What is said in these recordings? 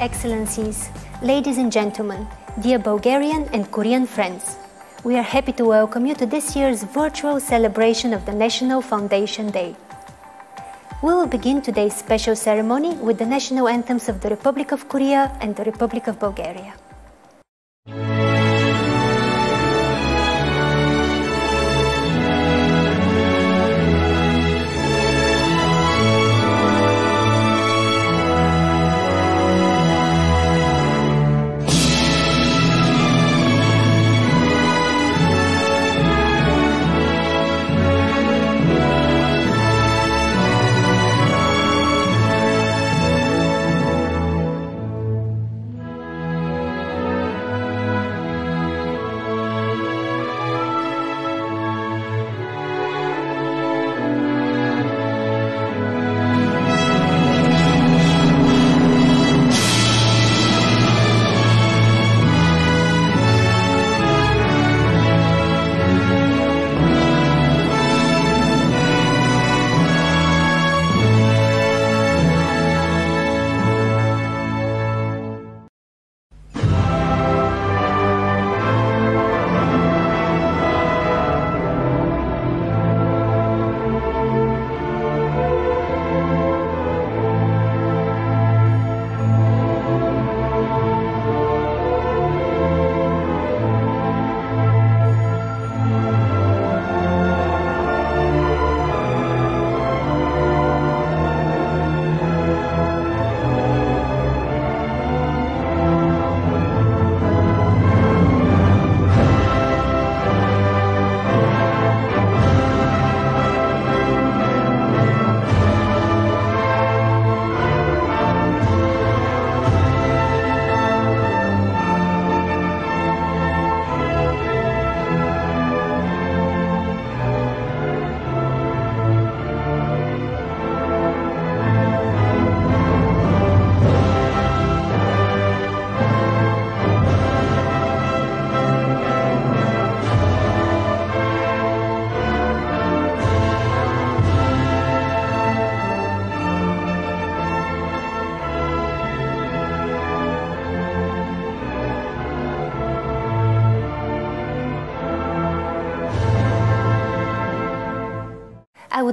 Excellencies, ladies and gentlemen, dear Bulgarian and Korean friends, we are happy to welcome you to this year's virtual celebration of the National Foundation Day. We will begin today's special ceremony with the national anthems of the Republic of Korea and the Republic of Bulgaria.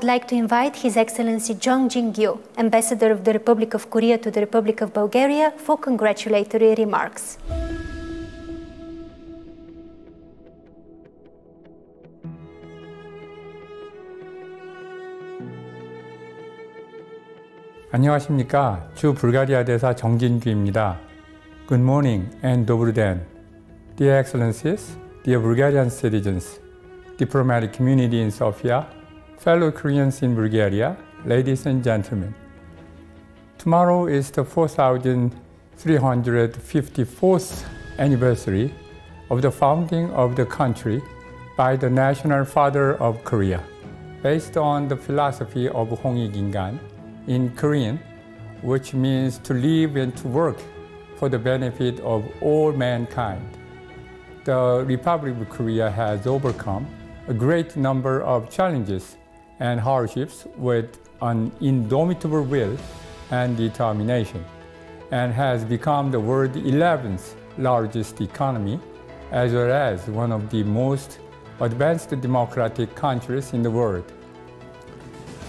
like to invite His Excellency Jong Jin-gyo, Ambassador of the Republic of Korea to the Republic of Bulgaria, for congratulatory remarks. 안녕하십니까. 주 불가리아 대사 정진규입니다. Good morning and добрый день. Dear Excellencies, dear Bulgarian citizens, diplomatic community in Sofia, Fellow Koreans in Bulgaria, ladies and gentlemen, tomorrow is the 4,354th anniversary of the founding of the country by the national father of Korea. Based on the philosophy of Hongik Ingan in Korean, which means to live and to work for the benefit of all mankind. The Republic of Korea has overcome a great number of challenges and hardships with an indomitable will and determination, and has become the world's 11th largest economy, as well as one of the most advanced democratic countries in the world.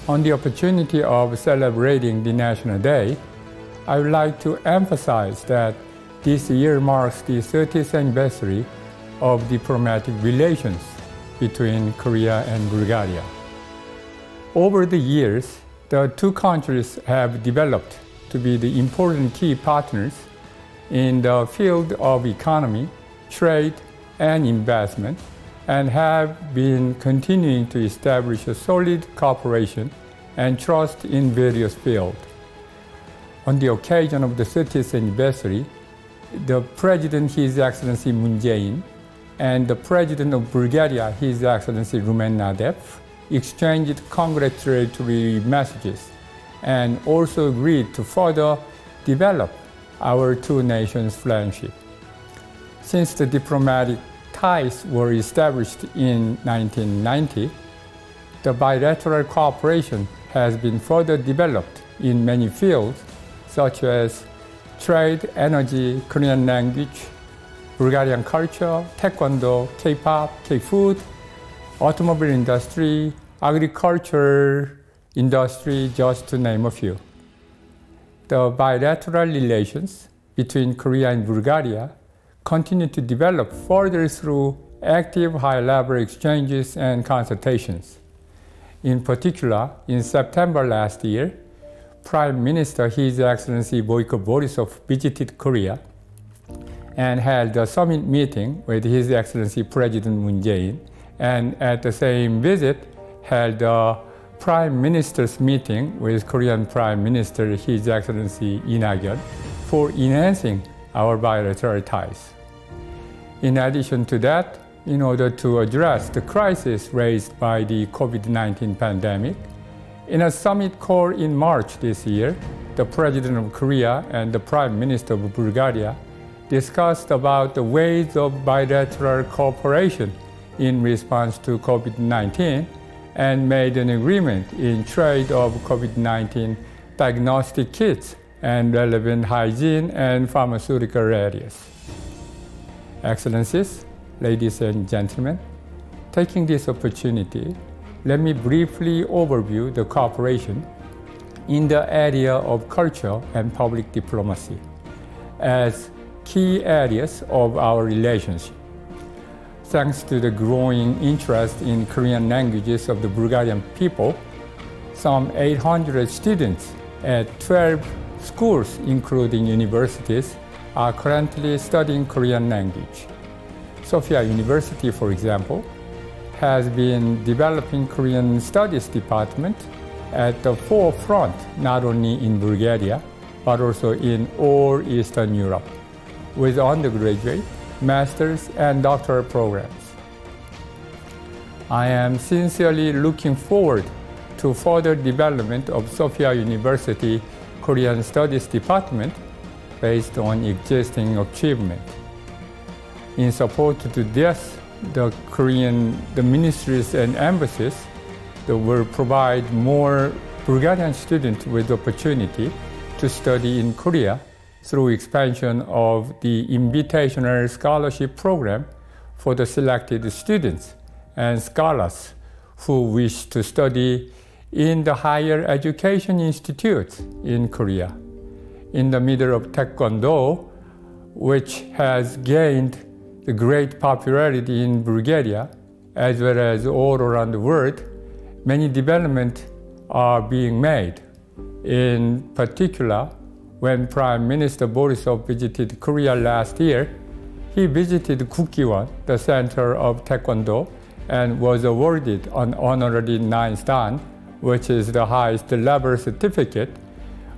On the opportunity of celebrating the National Day, I would like to emphasize that this year marks the 30th anniversary of diplomatic relations between Korea and Bulgaria. Over the years, the two countries have developed to be the important key partners in the field of economy, trade, and investment, and have been continuing to establish a solid cooperation and trust in various fields. On the occasion of the 30th anniversary, the President, His Excellency Moon Jae-in, and the President of Bulgaria, His Excellency Rumen Radev, exchanged congratulatory messages and also agreed to further develop our two nations' friendship. Since the diplomatic ties were established in 1990, the bilateral cooperation has been further developed in many fields, such as trade, energy, Korean language, Bulgarian culture, taekwondo, K-pop, K-food, automobile industry, agriculture industry, just to name a few. The bilateral relations between Korea and Bulgaria continue to develop further through active high-level exchanges and consultations. In particular, in September last year, Prime Minister His Excellency Boyko Borisov visited Korea and held a summit meeting with His Excellency President Moon Jae-in, and at the same visit held a Prime Minister's meeting with Korean Prime Minister His Excellency Lee for enhancing our bilateral ties. In addition to that, in order to address the crisis raised by the COVID-19 pandemic, in a summit call in March this year, the President of Korea and the Prime Minister of Bulgaria discussed about the ways of bilateral cooperation in response to COVID-19 and made an agreement in trade of COVID-19 diagnostic kits and relevant hygiene and pharmaceutical areas. Excellencies, ladies and gentlemen, taking this opportunity, let me briefly overview the cooperation in the area of culture and public diplomacy as key areas of our relationship. Thanks to the growing interest in Korean languages of the Bulgarian people, some 800 students at 12 schools, including universities, are currently studying Korean language. Sofia University, for example, has been developing Korean Studies Department at the forefront, not only in Bulgaria, but also in all Eastern Europe, with undergraduate, master's, and doctoral programs. I am sincerely looking forward to further development of Sofia University Korean Studies Department based on existing achievement. In support to this, the Korean the ministries and embassies will provide more Bulgarian students with opportunity to study in Korea through expansion of the invitational scholarship program for the selected students and scholars who wish to study in the higher education institutes in Korea. In the middle of Taekwondo, which has gained the great popularity in Bulgaria, as well as all around the world, many developments are being made. In particular, when Prime Minister Borisov visited Korea last year, he visited Kukkiwon, the center of Taekwondo, and was awarded an honorary ninth dan, which is the highest level certificate.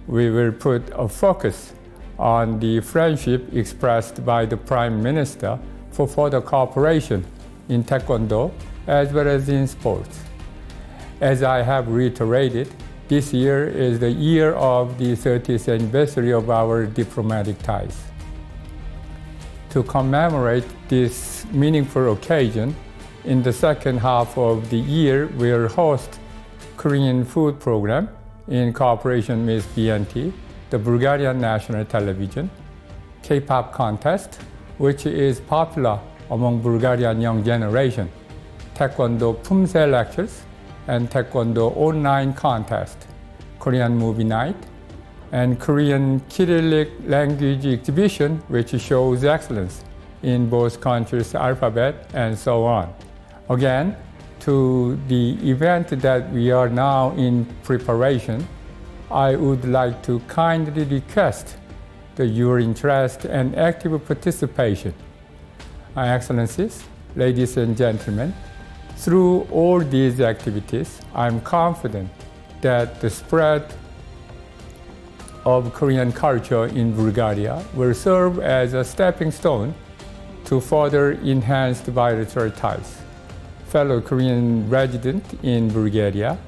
We will put a focus on the friendship expressed by the Prime Minister for further cooperation in Taekwondo as well as in sports. As I have reiterated, this year is the year of the 30th anniversary of our diplomatic ties. To commemorate this meaningful occasion, in the second half of the year, we'll host Korean food program in cooperation with BNT, the Bulgarian National Television, K-pop contest, which is popular among Bulgarian young generation, Taekwondo Poomsae lectures, and Taekwondo online contest, Korean movie night, and Korean Cyrillic language exhibition, which shows excellence in both countries' alphabet and so on. Again, to the event that we are now in preparation, I would like to kindly request the, your interest and active participation. My Excellencies, ladies and gentlemen, through all these activities, I'm confident that the spread of Korean culture in Bulgaria will serve as a stepping stone to further enhance the bilateral ties fellow Korean resident in Bulgaria.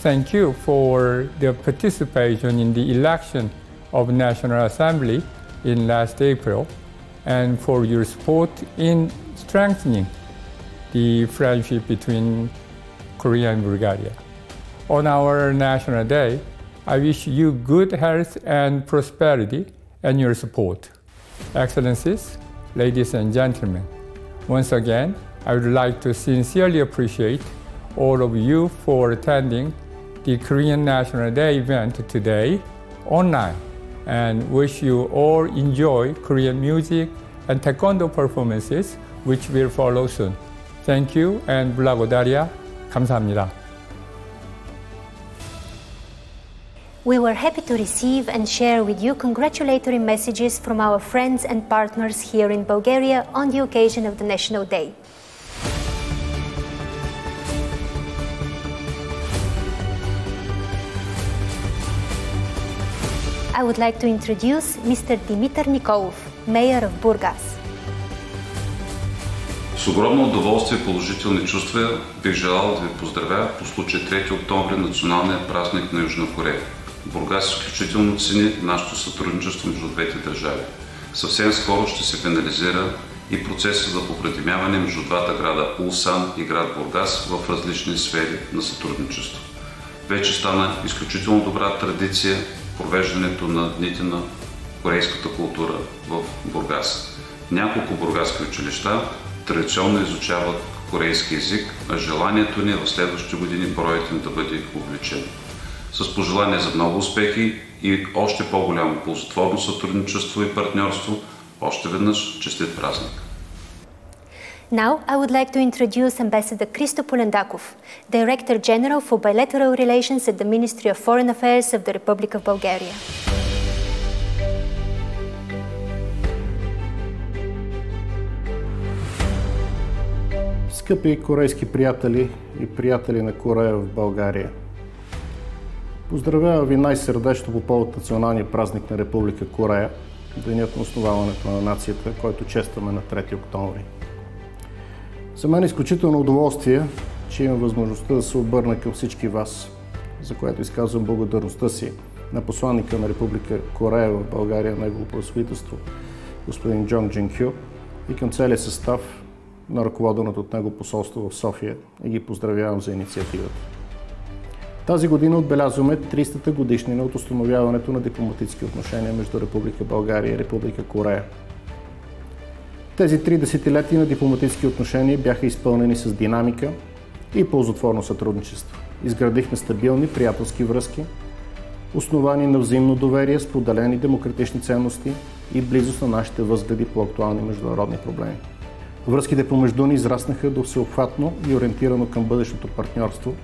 Thank you for the participation in the election of National Assembly in last April and for your support in strengthening the friendship between Korea and Bulgaria. On our National Day, I wish you good health and prosperity and your support. Excellencies, ladies and gentlemen, once again, I would like to sincerely appreciate all of you for attending the Korean National Day event today online and wish you all enjoy Korean music and taekwondo performances which will follow soon. Thank you and 블라고다리아 감사합니다. We were happy to receive and share with you congratulatory messages from our friends and partners here in Bulgaria on the occasion of the National Day. I would like to introduce Mr. Dimitar Nikolov, Mayor of Burgas. С огромно удоволствие и положителни чувства бих желал да ви поздравя по случай 3 октомври, националния празник на Южна Корея. Бургас изключително цени нашето сътрудничество между двете държави. Съвсем скоро ще се финализира и процеса за попредимяване между двата града Улсан и град Бургас в различни сфери на сътрудничество. Вече стана изключително добра традиция провеждането на дните на корейската култура в Бургас. Няколко бургаски училища традиционно изучават корейски язик, а желанието ни е в следващите години броят им да бъде увеличен. С пожелание за много успехи и още по-голямо ползотворно сътрудничество и партньорство, още веднъж честит празник! Now, I would like to introduce Ambassador Christo Polendakov, Director General for Bilateral Relations at the Ministry of Foreign Affairs of the Republic of Bulgaria. Скъпи корейски приятели и приятели на Корея в България, поздравявам ви най-сърдечно по повод националния празник на Република Корея, денят на основаването на нацията, който честваме на 3 октомври. За мен е изключително удоволствие, че имам възможността да се обърна към всички вас, за което изказвам благодарността си на посланника на Република Корея в България, негово просвителство, господин Джон Джин Кю, и към целият състав на ръководеното от него посолство в София и ги поздравявам за инициативата. Тази година отбелязваме 300-та годишнина от установяването на дипломатически отношения между Република България и Република Корея. Тези три десетилетия на дипломатически отношения бяха изпълнени с динамика и ползотворно сътрудничество. Изградихме стабилни приятелски връзки, основани на взаимно доверие, споделени демократични ценности и близост на нашите възгледи по актуални международни проблеми. Връзките помежду ни израснаха до всеобхватно и ориентирано към бъдещото партньорство,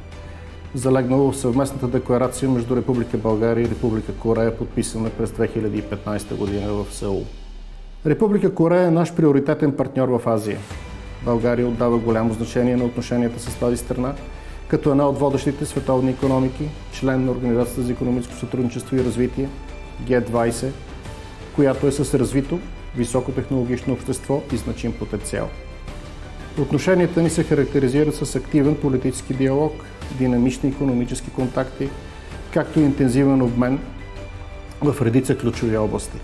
залегнало в съвместната декларация между Република България и Република Корея, подписана през 2015 година в Сеул. Република Корея е наш приоритетен партньор в Азия. България отдава голямо значение на отношенията с тази страна, като една от водещите световни економики, член на Организацията за економическо сътрудничество и развитие, Г20, която е с развито високотехнологично общество и значим потенциал. Отношенията ни се характеризират с активен политически диалог, динамични економически контакти, както и интензивен обмен в редица ключови области.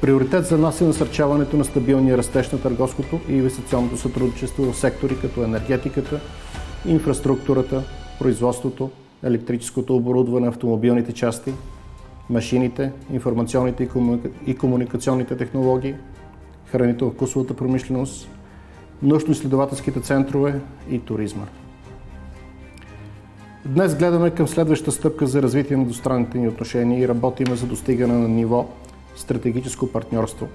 Приоритет за нас е насърчаването на стабилния растеж на търговското и инвестиционното сътрудничество в сектори като енергетиката, инфраструктурата, производството, електрическото оборудване, автомобилните части, машините, информационните и комуникационните технологии, хранително-вкусовата промишленост, научно-изследователските центрове и туризма. Днес гледаме към следващата стъпка за развитие на двустранните ни отношения и работиме за достигане на ниво стратегическо партньорство,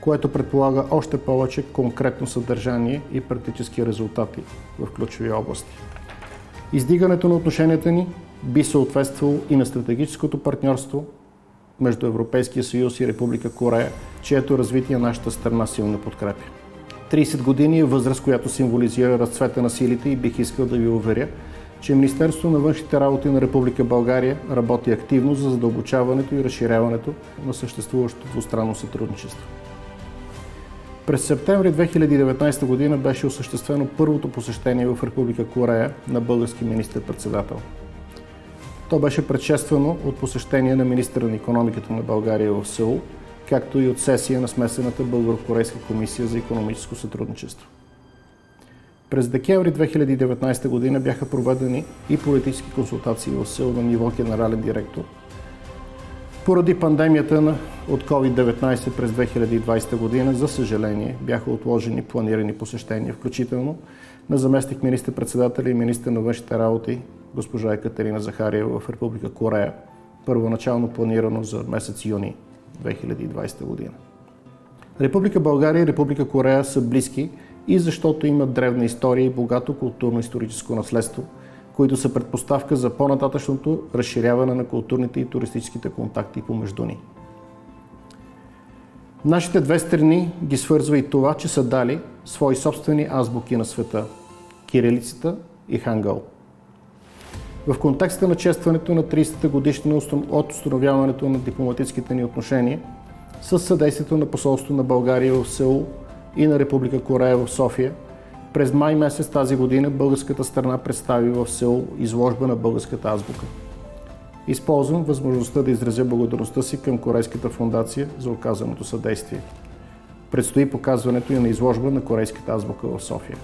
което предполага още повече конкретно съдържание и практически резултати в ключови области. Издигането на отношенията ни би съответствало и на стратегическото партньорство между Европейския съюз и Република Корея, чието развитие нашата страна силно подкрепя. 30 години е възраст, която символизира разцвета на силите и бих искал да ви уверя, че Министерството на външните работи на Република България работи активно за задълбочаването и разширяването на съществуващото двустранно сътрудничество. През септември 2019 година беше осъществено първото посещение в Република Корея на български министър-председател. То беше предшествано от посещение на министъра на економиката на България в Сеул, както и от сесия на смесената Българо-Корейска комисия за економическо сътрудничество. През декември 2019 година бяха проведени и политически консултации в Сеул на ниво генерален директор, Поради пандемията от COVID-19 през 2020 година, за съжаление, бяха отложени планирани посещения, включително на заместник министър-председателя и министър на външните работи госпожа Екатерина Захариева в Република Корея, първоначално планирано за месец юни 2020 година. Република България и Република Корея са близки и защото имат древна история и богато културно-историческо наследство, които са предпоставка за по-нататъчното разширяване на културните и туристическите контакти помежду ни. Нашите две страни ги свързва и това, че са дали свои собствени азбуки на света – кирилицата и хангъл. В контекста на честването на 30-та годишна от установяването на дипломатическите ни отношения, с съдействието на посолство на България в Сеул и на Република Корея в София, през май месец тази година българската страна представи в Сеул изложба на българската азбука. Използвам възможността да изразя благодарността си към Корейската фундация за оказаното съдействие. Предстои показването и на изложба на Корейската азбука в София.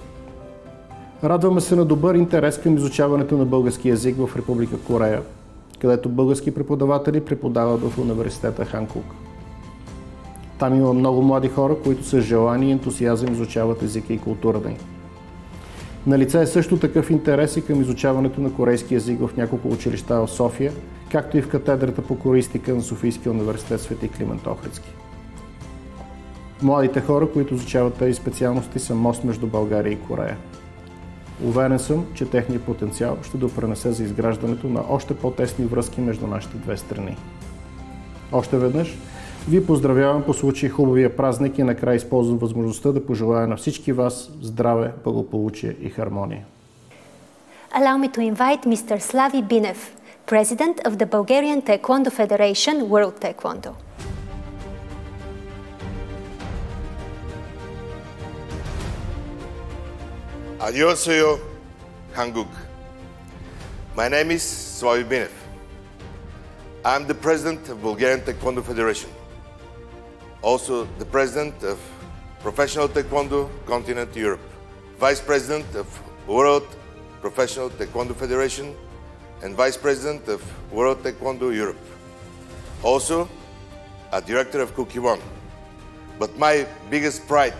Радваме се на добър интерес към изучаването на български язик в Република Корея, където български преподаватели преподават в университета Ханкук. Там има много млади хора, които с желание и ентусиазъм изучават езика и културата ни. На лице е също такъв интерес и към изучаването на корейски язик в няколко училища в София, както и в катедрата по користика на Софийския университет Свети Климент Охридски. Младите хора, които изучават тези специалности, са мост между България и Корея. Уверен съм, че техният потенциал ще допренесе за изграждането на още по-тесни връзки между нашите две страни. Още веднъж ви поздравявам по случай хубавия празник и накрая използвам възможността да пожелая на всички вас здраве, благополучие и хармония. Allow me to invite Mr. Slavi Binev, President of the Bulgarian Taekwondo Federation World Taekwondo. 안녕하세요, 한국. My name is Slavi Binev. I'm the president of Bulgarian Taekwondo Federation, also the president of Professional Taekwondo Continent Europe, vice president of World Professional Taekwondo Federation, and vice president of World Taekwondo Europe. Also, a director of Kukkiwon. But my biggest pride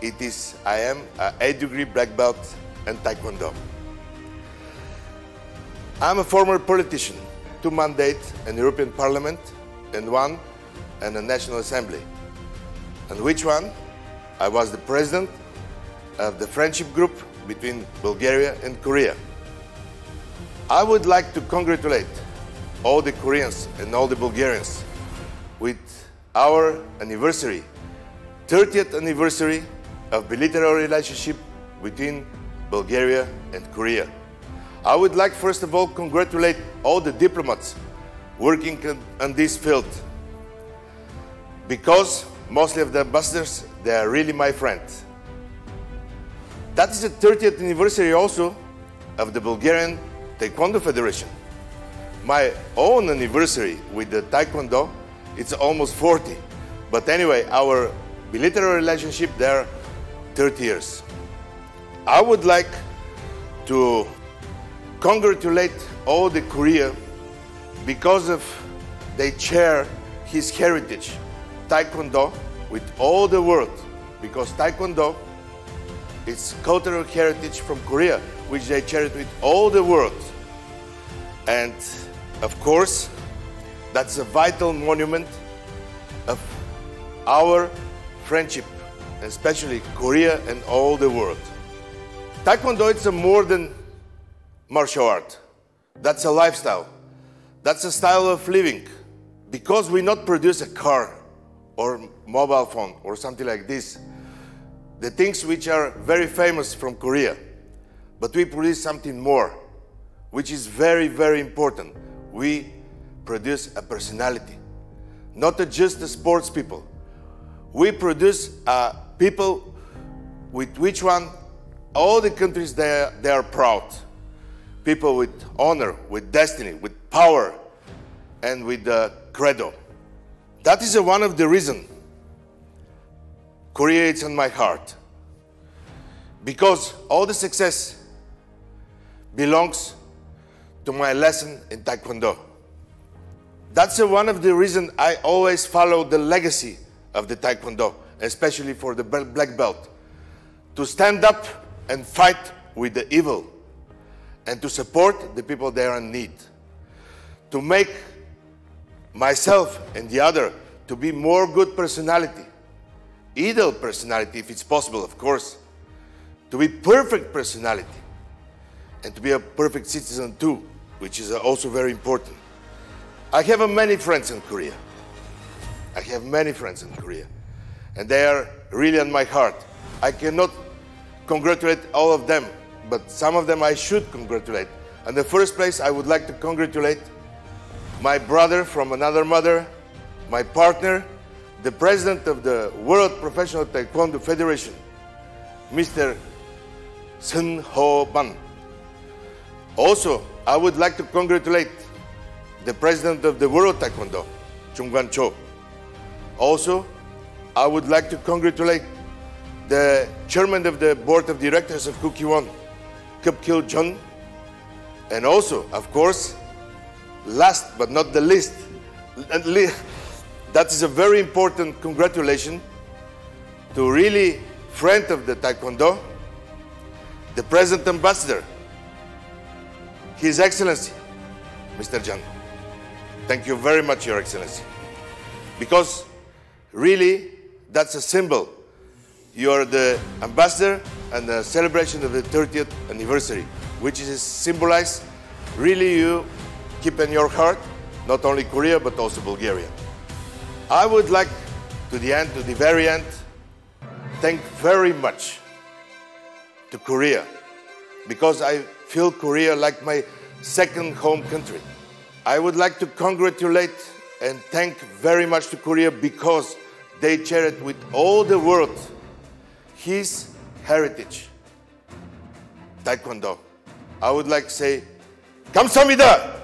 it is I am a 8 degree black belt in Taekwondo. I'm a former politician, two mandates in European Parliament and one in the National Assembly. And which one? I was the president of the friendship group between Bulgaria and Korea. I would like to congratulate all the Koreans and all the Bulgarians with our anniversary, 30th anniversary of bilateral relationship between Bulgaria and Korea. I would like first of all congratulate all the diplomats working on this field because mostly of the ambassadors, they are really my friends. That is the 30th anniversary also of the Bulgarian Taekwondo Federation. My own anniversary with the Taekwondo, it's almost 40. But anyway, our bilateral relationship there 30 years. I would like to congratulate all the Korea because of they share his heritage, Taekwondo, with all the world. Because Taekwondo is cultural heritage from Korea, which they share it with all the world. And of course, that's a vital monument of our friendship especially Korea and all the world. Taekwondo is more than martial art. That's a lifestyle. That's a style of living. Because we not produce a car or mobile phone or something like this, the things which are very famous from Korea, but we produce something more, which is very, very important. We produce a personality, not just the sports people. We produce a people with which one all the countries they are, they are proud. People with honor, with destiny, with power, and with the credo. That is uh, one of the reasons Korea is on my heart. Because all the success belongs to my lesson in Taekwondo. That's uh, one of the reasons I always follow the legacy of the Taekwondo, especially for the black belt, to stand up and fight with the evil and to support the people that are in need, to make myself and the other to be more good personality, ideal personality if it's possible, of course, to be perfect personality, and to be a perfect citizen too, which is uh, also very important. I have uh, many friends in Korea. I have many friends in Korea, and they are really on my heart. I cannot congratulate all of them, but some of them I should congratulate. In the first place, I would like to congratulate my brother from another mother, my partner, the president of the World Professional Taekwondo Federation, Mr. Sun Ho Ban. Also, I would like to congratulate the president of the World Taekwondo, Chungwon Choue. Also, I would like to congratulate the chairman of the board of directors of Kukkiwon, Kup Kil Jun, and also, of course, last but not the least, that is a very important congratulation to really friend of the Taekwondo, the present ambassador, His Excellency, Mr. Jung. Thank you very much, Your Excellency. Because really, that's a symbol. You are the ambassador and the celebration of the 30th anniversary, which is symbolized really you keep in your heart not only Korea but also Bulgaria. I would like to the end, to the very end, thank very much to Korea because I feel Korea like my second home country. I would like to congratulate and thank very much to Korea because they shared with all the world his heritage, Taekwondo. I would like to say, Kamsamida!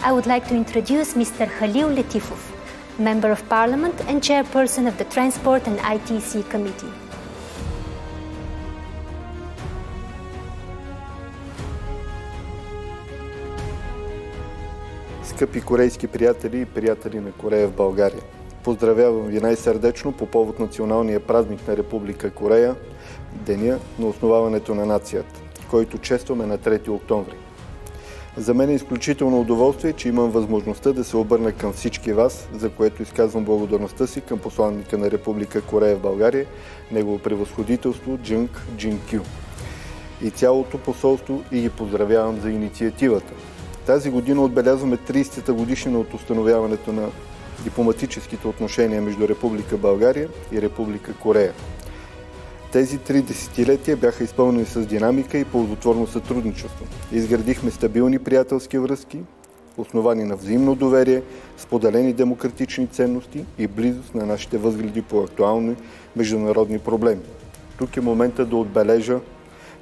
I would like to introduce Mr. Halil Letifov, Member of Parliament and Chairperson of the Transport and ITC Committee. Скъпи корейски приятели и приятели на Корея в България! Поздравявам ви най-сърдечно по повод националния празник на Република Корея, Деня на основаването на нацията, който честваме на 3 октомври. За мен е изключително удоволствие, че имам възможността да се обърна към всички вас, за което изказвам благодарността си към посланника на Република Корея в България, негово превъзходителство Джинг Джин Кю и цялото посолство и ги поздравявам за инициативата. Тази година отбелязваме 30-та годишнина от установяването на дипломатическите отношения между Република България и Република Корея. Тези три десетилетия бяха изпълнени с динамика и ползотворно сътрудничество. Изградихме стабилни приятелски връзки, основани на взаимно доверие, споделени демократични ценности и близост на нашите възгледи по актуални международни проблеми. Тук е момента да отбележа,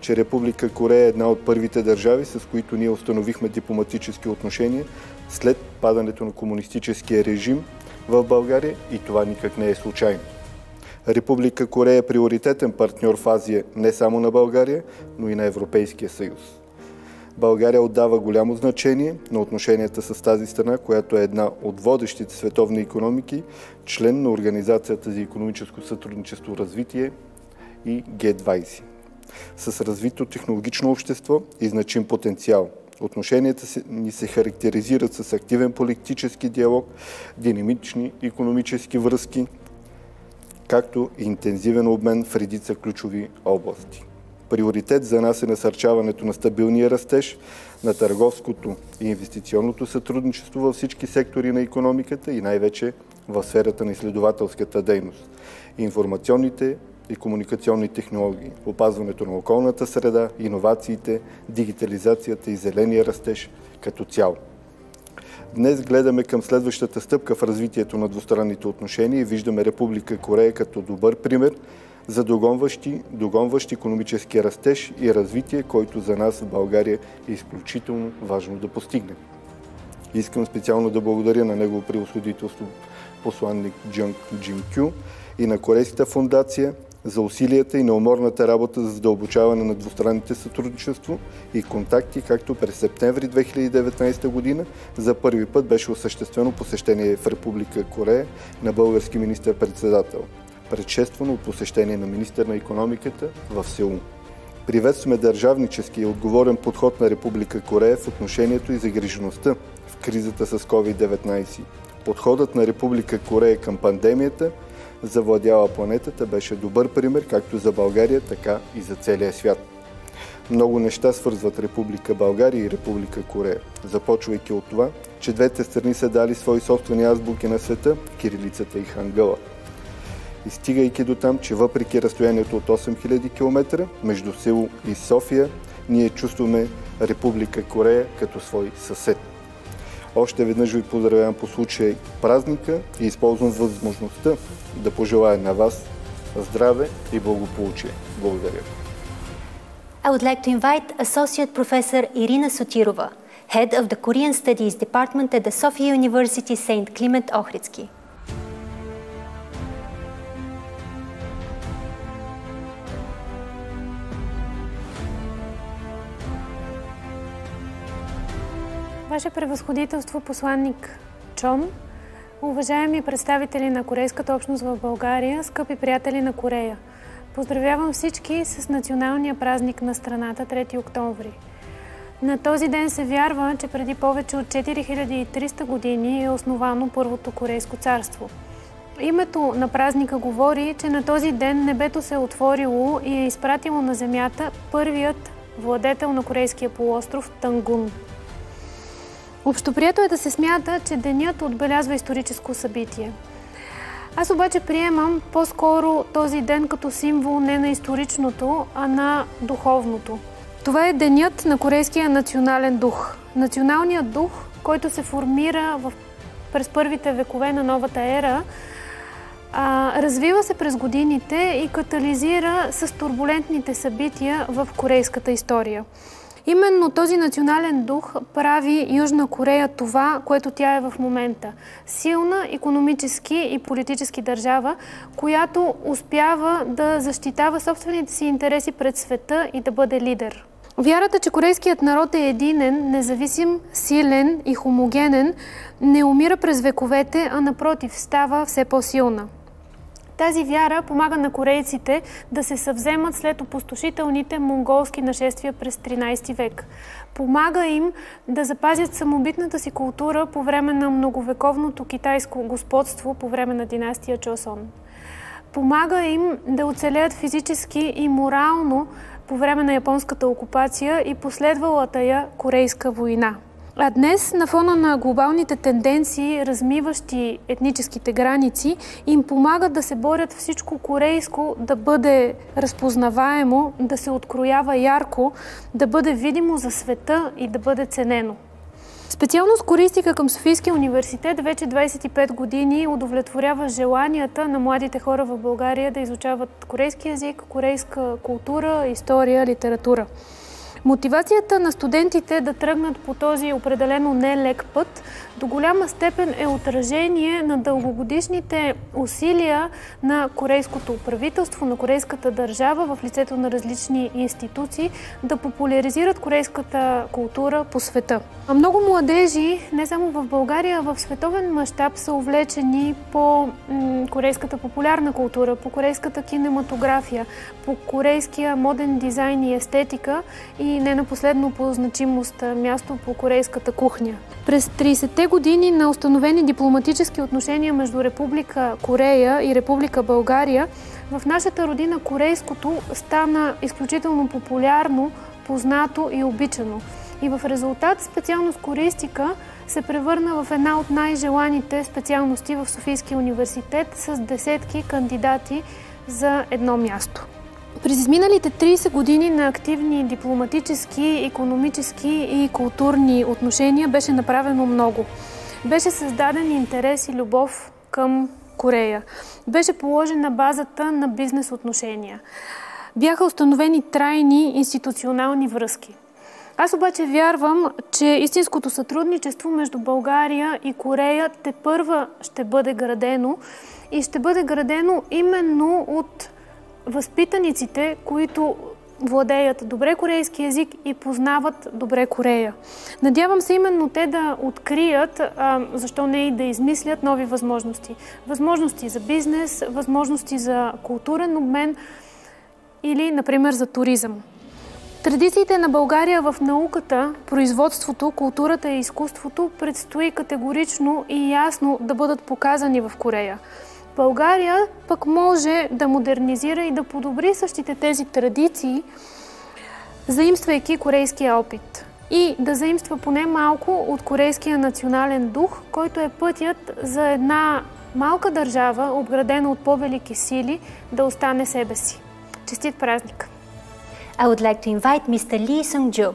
че Република Корея е една от първите държави, с които ние установихме дипломатически отношения след падането на комунистическия режим в България и това никак не е случайно. Република Корея е приоритетен партньор в Азия не само на България, но и на Европейския съюз. България отдава голямо значение на отношенията с тази страна, която е една от водещите световни економики, член на Организацията за економическо сътрудничество развитие и Г20. С развито технологично общество и значим потенциал. Отношенията ни се характеризират с активен политически диалог, динамични економически връзки – както и интензивен обмен в редица ключови области. Приоритет за нас е насърчаването на стабилния растеж, на търговското и инвестиционното сътрудничество във всички сектори на економиката и най-вече в сферата на изследователската дейност, информационните и комуникационни технологии, опазването на околната среда, иновациите, дигитализацията и зеления растеж като цяло. Днес гледаме към следващата стъпка в развитието на двустранните отношения и виждаме Република Корея като добър пример за догонващи, догонващ економически растеж и развитие, който за нас в България е изключително важно да постигнем. Искам специално да благодаря на негово превосходителство посланник Джанг Джин Кю и на Корейската фундация за усилията и неуморната работа за задълбочаване на двустранните сътрудничество и контакти, както през септември 2019 година за първи път беше осъществено посещение в Република Корея на български министър-председател, предшествано от посещение на министър на економиката в Сеул. Приветстваме държавнически и отговорен подход на Република Корея в отношението и загрижеността в кризата с COVID-19. Подходът на Република Корея към пандемията завладяла планетата беше добър пример както за България, така и за целия свят. Много неща свързват Република България и Република Корея, започвайки от това, че двете страни са дали свои собствени азбуки на света, кирилицата и хангъла – и стигайки до там, че въпреки разстоянието от 8000 км между Сеул и София, ние чувстваме Република Корея като свой съсед. Още веднъж ви поздравявам по случай празника и използвам възможността да пожелая на вас здраве и благополучие. Благодаря. I would like to invite Associate Professor Irina Sotirova, Head of the Korean Studies Department at the Sofia University St. Clement Ohridsky. Ваше превъзходителство, посланник Чон, уважаеми представители на корейската общност в България, скъпи приятели на Корея, поздравявам всички с националния празник на страната 3 октомври. На този ден се вярва, че преди повече от 4300 години е основано Първото корейско царство. Името на празника говори, че на този ден небето се е отворило и е изпратило на земята първият владетел на корейския полуостров Тангун – Общоприето е да се смята, че денят отбелязва историческо събитие. Аз обаче приемам по-скоро този ден като символ не на историчното, а на духовното. Това е денят на корейския национален дух. Националният дух, който се формира в, през първите векове на новата ера, а, развива се през годините и катализира с турбулентните събития в корейската история. Именно този национален дух прави Южна Корея това, което тя е в момента. Силна економически и политически държава, която успява да защитава собствените си интереси пред света и да бъде лидер. Вярата, че корейският народ е единен, независим, силен и хомогенен, не умира през вековете, а напротив, става все по-силна. Тази вяра помага на корейците да се съвземат след опустошителните монголски нашествия през 13 век. Помага им да запазят самобитната си култура по време на многовековното китайско господство по време на династия Чосон. Помага им да оцелеят физически и морално по време на японската окупация и последвалата я Корейска война. А днес, на фона на глобалните тенденции, размиващи етническите граници, им помагат да се борят всичко корейско да бъде разпознаваемо, да се откроява ярко, да бъде видимо за света и да бъде ценено. Специалност користика към Софийския университет вече 25 години удовлетворява желанията на младите хора в България да изучават корейски язик, корейска култура, история, литература. Мотивацията на студентите да тръгнат по този определено нелек път до голяма степен е отражение на дългогодишните усилия на корейското правителство, на корейската държава в лицето на различни институции да популяризират корейската култура по света. А много младежи, не само в България, а в световен мащаб са увлечени по корейската популярна култура, по корейската кинематография, по корейския моден дизайн и естетика и не на последно по значимост място по корейската кухня. През 30-те години на установени дипломатически отношения между Република Корея и Република България, в нашата родина корейското стана изключително популярно, познато и обичано. И в резултат специалност користика се превърна в една от най-желаните специалности в Софийския университет с десетки кандидати за едно място. През изминалите 30 години на активни дипломатически, економически и културни отношения беше направено много. Беше създаден интерес и любов към Корея. Беше положена базата на бизнес отношения. Бяха установени трайни институционални връзки. Аз обаче вярвам, че истинското сътрудничество между България и Корея те първа ще бъде градено и ще бъде градено именно от възпитаниците, които владеят добре корейски язик и познават добре Корея. Надявам се именно те да открият, а, защо не и да измислят нови възможности. Възможности за бизнес, възможности за културен обмен или, например, за туризъм. Традициите на България в науката, производството, културата и изкуството предстои категорично и ясно да бъдат показани в Корея. България пък може да модернизира и да подобри същите тези традиции, заимствайки корейския опит и да заимства поне малко от корейския национален дух, който е пътят за една малка държава, обградена от по-велики сили, да остане себе си. Честит празник! I would like to invite Mr. Lee Sung-ju,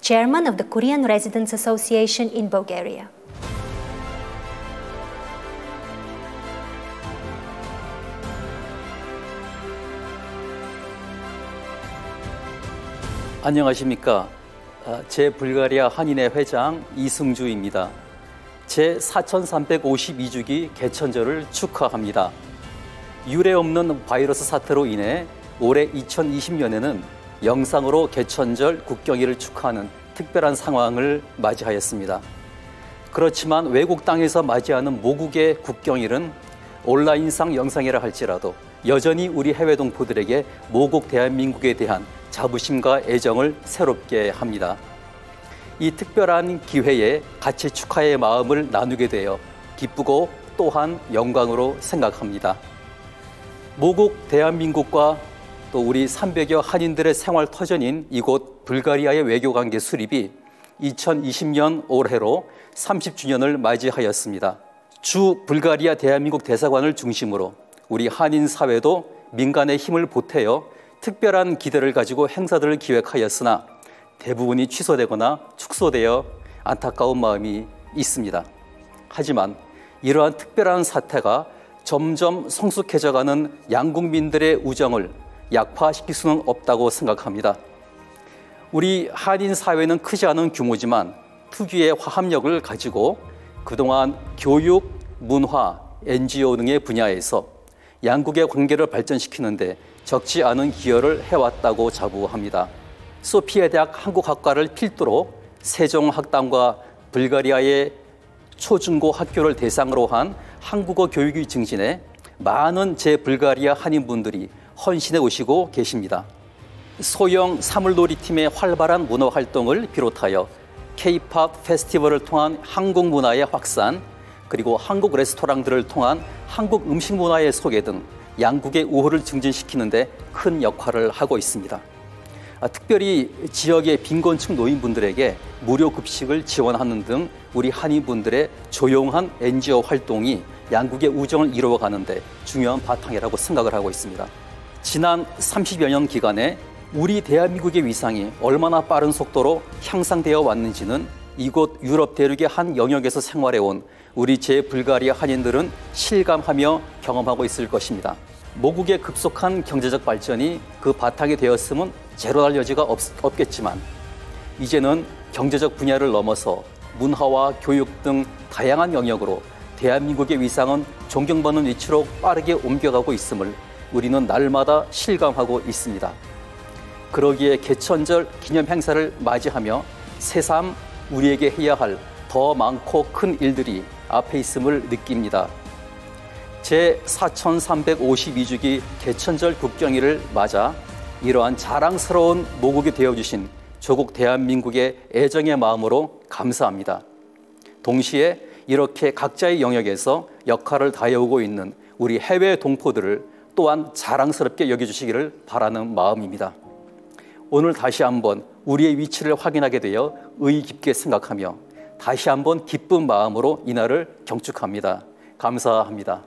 chairman of the Korean Residents Association in Bulgaria. 안녕하십니까. 제 불가리아 한인회 회장 이승주입니다. 제 4352주기 개천절을 축하합니다. 유례 없는 바이러스 사태로 인해 올해 2020년에는 영상으로 개천절 국경일을 축하하는 특별한 상황을 맞이하였습니다. 그렇지만 외국 땅에서 맞이하는 모국의 국경일은 온라인상 영상이라 할지라도 여전히 우리 해외 동포들에게 모국 대한민국에 대한 자부심과 애정을 새롭게 합니다. 이 특별한 기회에 같이 축하의 마음을 나누게 되어 기쁘고 또한 영광으로 생각합니다. 모국 대한민국과 또 우리 300여 한인들의 생활 터전인 이곳 불가리아의 외교관계 수립이 2020년 올해로 30주년을 맞이하였습니다. 주 불가리아 대한민국 대사관을 중심으로 우리 한인 사회도 민간의 힘을 보태어 특별한 기대를 가지고 행사들을 기획하였으나 대부분이 취소되거나 축소되어 안타까운 마음이 있습니다. 하지만 이러한 특별한 사태가 점점 성숙해져가는 양국민들의 우정을 약화시킬 수는 없다고 생각합니다. 우리 한인 사회는 크지 않은 규모지만 특유의 화합력을 가지고 그동안 교육, 문화, NGO 등의 분야에서 양국의 관계를 발전시키는데 적지 않은 기여를 해왔다고 자부합니다. 소피아 대학 한국학과를 필두로 세종학당과 불가리아의 초중고 학교를 대상으로 한 한국어 교육의 증진에 많은 제 불가리아 한인분들이 헌신해 오시고 계십니다. 소형 사물놀이팀의 활발한 문화 활동을 비롯하여 K-팝 페스티벌을 통한 한국 문화의 확산, 그리고 한국 레스토랑들을 통한 한국 음식 문화의 소개 등 양국의 우호를 증진시키는데 큰 역할을 하고 있습니다. 아, 특별히 지역의 빈곤층 노인분들에게 무료 급식을 지원하는 등 우리 한인분들의 조용한 NGO 활동이 양국의 우정을 이루어가는데 중요한 바탕이라고 생각을 하고 있습니다. 지난 30여 년 기간에 우리 대한민국의 위상이 얼마나 빠른 속도로 향상되어 왔는지는 이곳 유럽 대륙의 한 영역에서 생활해온 우리 제불가리아 한인들은 실감하며 경험하고 있을 것입니다. 모국의 급속한 경제적 발전이 그 바탕이 되었음은 제로할 여지가 없, 없겠지만 이제는 경제적 분야를 넘어서 문화와 교육 등 다양한 영역으로 대한민국의 위상은 존경받는 위치로 빠르게 옮겨가고 있음을 우리는 날마다 실감하고 있습니다. 그러기에 개천절 기념 행사를 맞이하며 새삼 우리에게 해야 할 더 많고 큰 일들이 앞에 있음을 느낍니다. 제 4352주기 개천절 국경일을 맞아 이러한 자랑스러운 모국이 되어주신 조국 대한민국의 애정의 마음으로 감사합니다. 동시에 이렇게 각자의 영역에서 역할을 다해오고 있는 우리 해외 동포들을 또한 자랑스럽게 여겨주시기를 바라는 마음입니다. 오늘 다시 한번 우리의 위치를 확인하게 되어 의의 깊게 생각하며 다시 한번 기쁜 마음으로 이날을 경축합니다. 감사합니다.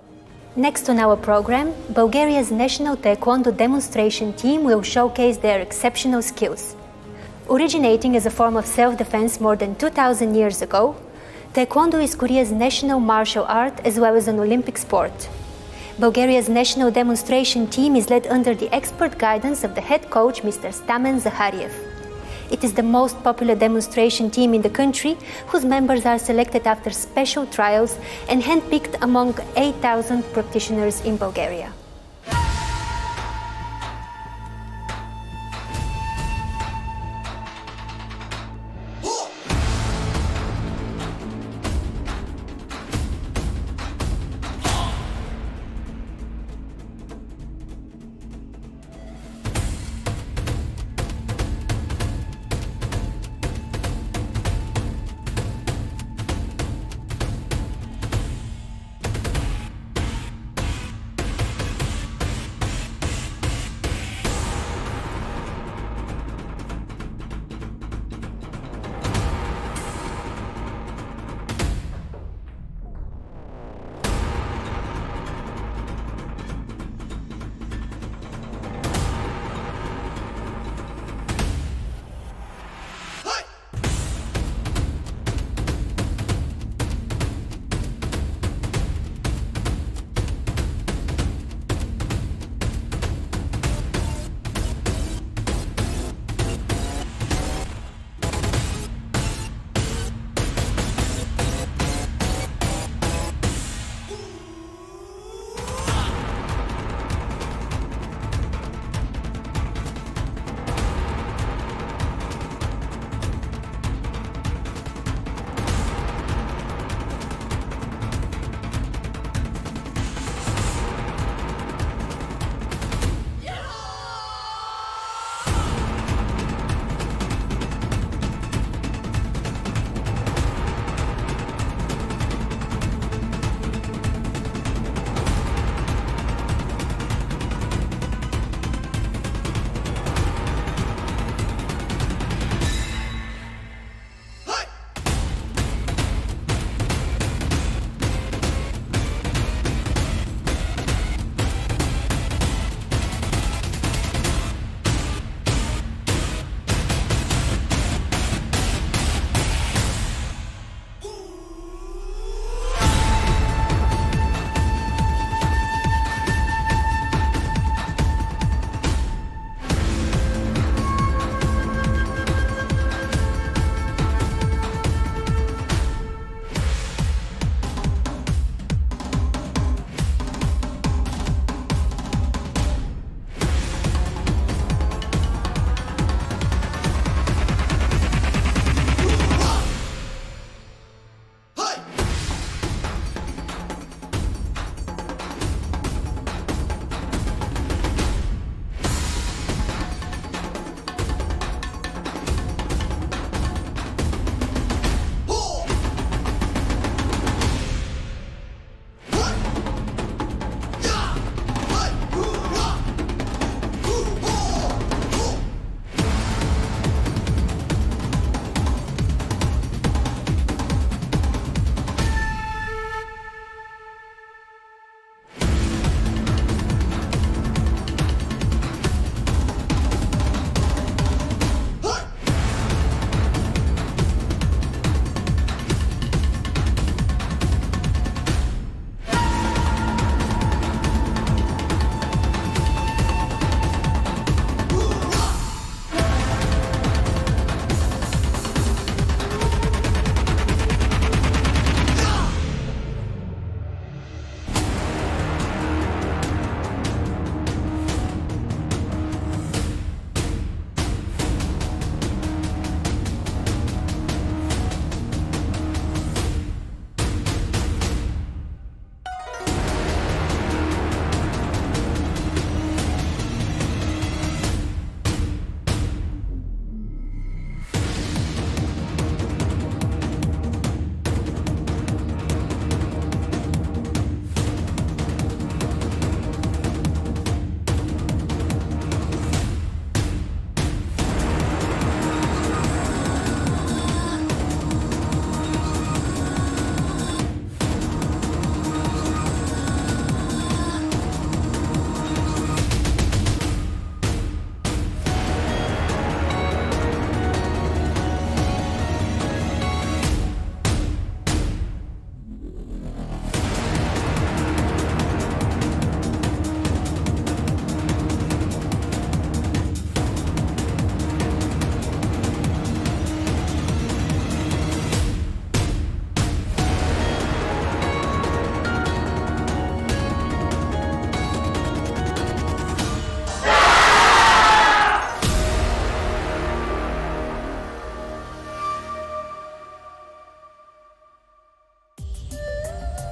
Next on our program, Bulgaria's national taekwondo demonstration team will showcase their exceptional skills. Originating as a form of self-defense more than 2000 years ago, taekwondo is Korea's national martial art as well as an Olympic sport. Bulgaria's national demonstration team is led under the expert guidance of the head coach Mr. Stamen Zahariev. It is the most popular demonstration team in the country, whose members are selected after special trials and handpicked among 8,000 practitioners in Bulgaria.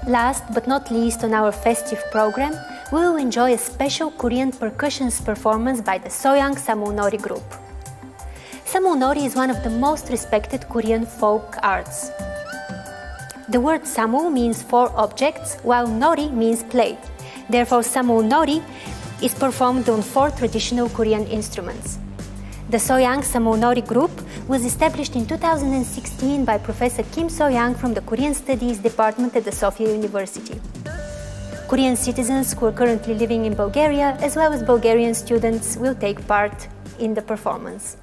Last but not least on our festive program, we will enjoy a special Korean percussions performance by the Soyoung Samulnori group. Samulnori is one of the most respected Korean folk arts. The word samul means four objects, while nori means play. Therefore, samulnori is performed on four traditional Korean instruments. The Soyoung Samulnori group was established in 2016 by Professor Kim So-young from the Korean Studies Department at the Sofia University. Korean citizens who are currently living in Bulgaria, as well as Bulgarian students, will take part in the performance.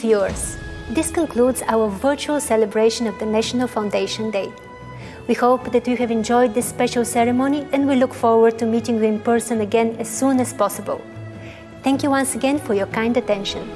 Viewers, this concludes our virtual celebration of the National Foundation Day. We hope that you have enjoyed this special ceremony and we look forward to meeting you in person again as soon as possible. Thank you once again for your kind attention.